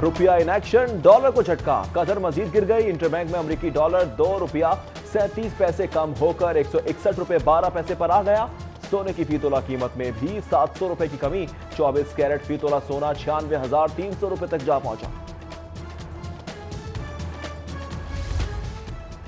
रुपया in action dollar को झटका। कदर मजीद गिर गई। इंटरबैंक में अमरीकी डॉलर दो रुपया सैंतीस पैसे कम होकर एक सौ इकसठ रुपए बारह पैसे पर आ गया। सोने की फीतोला कीमत में भी सात सौ रुपए की कमी। चौबीस कैरेट फीतोला सोना छियानवे हज़ार तीन सौ रुपए तक जा पहुँचा।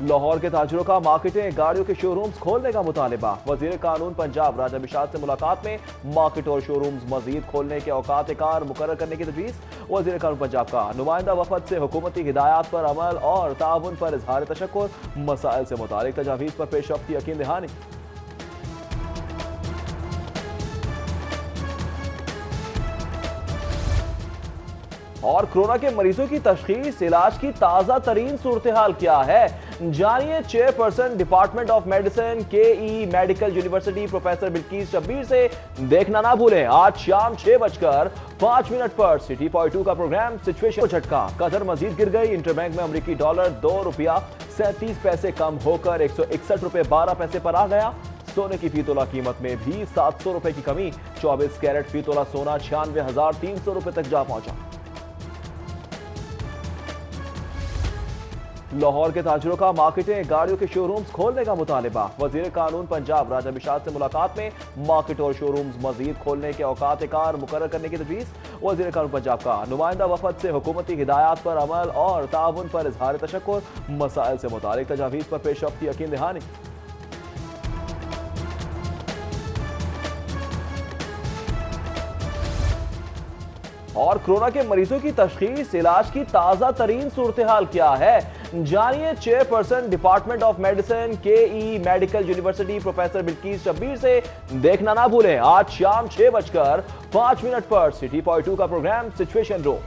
लाहौर के ताजरों का मार्केटें, गाड़ियों के शोरूम्स खोलने का मुतालबा। वज़ीर कानून पंजाब राजा बिशाद से मुलाकात में मार्केट और शोरूम्स मजीद खोलने के औकात कार मुकर करने की तजवीज़। वज़ीर कानून पंजाब का नुमाइंदा वफद से हुकूमती हिदायत पर अमल और ताउन पर इजहार तशक् मसाइल से मुतल तजावीज़ पर पेशरफ यकीन दहानी। और कोरोना के मरीजों की तशखीस, इलाज की ताज़ा तरीन सूरत हाल क्या है? जानिए चेयरपर्सन, डिपार्टमेंट ऑफ़ मेडिसिन के ई medical university professor Bilkis Shabbir से देखना ना भूलें। आज शाम छह बजकर पाँच मिनट पर सिटी पॉइंट टू का प्रोग्राम, सिचुएशन झटका। कदर मजीद गिर गई। इंटरबैंक में अमरीकी डॉलर दो रुपया सैंतीस पैसे कम होकर एक सौ इकसठ रुपए बारह पैसे पर आ गया। सोने की फीतोला कीमत में भी सात सौ रुपए की कमी। चौबीस कैरेट फीतोला सोना छियानवे हज़ार तीन सौ रुपए तक जा पहुँचा। लाहौर के ताजरों का मार्केटें, गाड़ियों के शोरूम्स खोलने का मुतालबा। वज़ीर कानून पंजाब, राजा बिशाद से मुलाकात में मार्केट और शोरूम्स मजीद खोलने के औकात कार मुकर करने की तजवीज़। वज़ीर कानून पंजाब का नुमाइंदा वफद से हुकूमती हिदायत पर अमल और ताउन पर इजहार तशक् मसाइल से मुतल तजावीज़ पर पेशरफ यकीन दहानी। और कोरोना के मरीजों की तशखीस, इलाज की ताज़ा तरीन सूरत हाल क्या है? जानिए चेयरपर्सन, डिपार्टमेंट ऑफ़ मेडिसिन के ई medical university professor Bilkis Shabbir से देखना ना भूलें। आज शाम छह बजकर पाँच मिनट पर सिटी पॉइंट टू का प्रोग्राम, सिचुएशन रूम